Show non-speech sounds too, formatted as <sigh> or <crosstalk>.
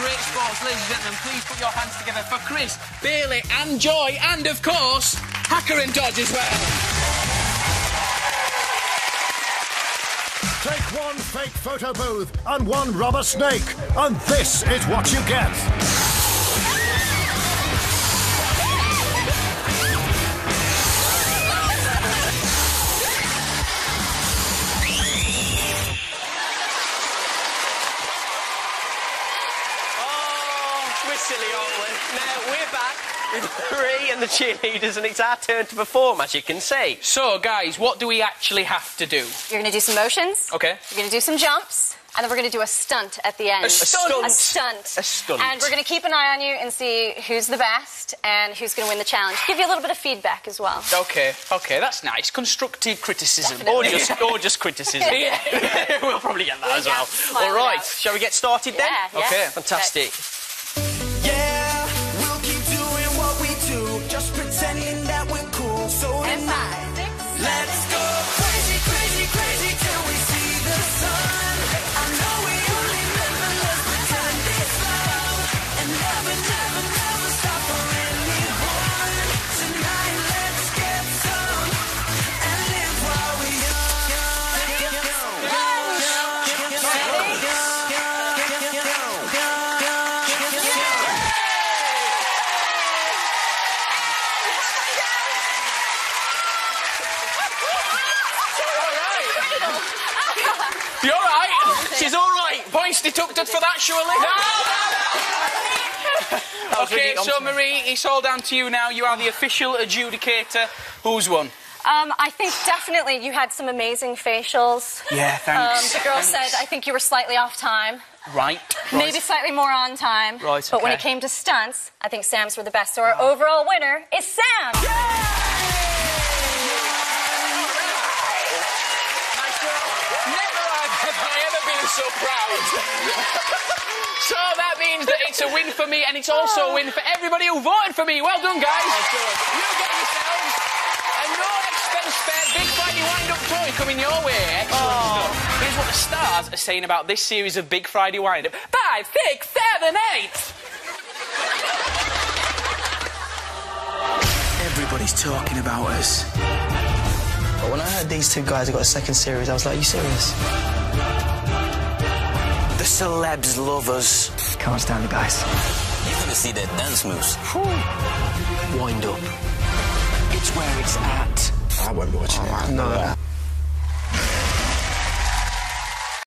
great sports. Ladies and gentlemen, please put your hands together for Chris, Bailey and Joy, and of course, Hacker and Dodge as well. Take one fake photo booth and one rubber snake, and this is what you get. Silly, aren't we? Now, we're back with Marie and the cheerleaders, and it's our turn to perform, as you can see. So, guys, what do we actually have to do? You're going to do some motions. Okay. You're going to do some jumps. And then we're going to do a stunt at the end. A stunt? A stunt. A stunt. And we're going to keep an eye on you and see who's the best and who's going to win the challenge. Give you a little bit of feedback as well. Okay, okay, that's nice. Constructive criticism. Or just, or just criticism. Yeah. <laughs> we'll probably get that as well. All right, shall we get started then? Yeah, yeah. Okay, fantastic. Yeah, You all right? She's all right. Points deducted for that, surely? <laughs> That was Okay, really- so Marie, it's all down to you now. You are the official adjudicator. Who's won? Um, I think definitely you had some amazing facials. Yeah, Um, thanks. the girl said I think you were slightly off time, Right. maybe slightly more on time. Right, But when it came to stunts, I think Sam's were the best. So our overall winner is Sam. Never so proud. <laughs> so that means that it's a win for me, and it's also a win for everybody who voted for me. Well done, guys. You get yourselves a no expense spared Big Friday wind-up toy coming your way. Excellent stuff. Here's what the stars are saying about this series of Big Friday wind-up. Five, six, seven, eight. Everybody's talking about us. But when I heard these two guys have got a second series, I was like, you serious? The celebs love us. Can't stand the guys. You want to see that dance moves? Wind up. It's where it's at. I won't be watching it. No.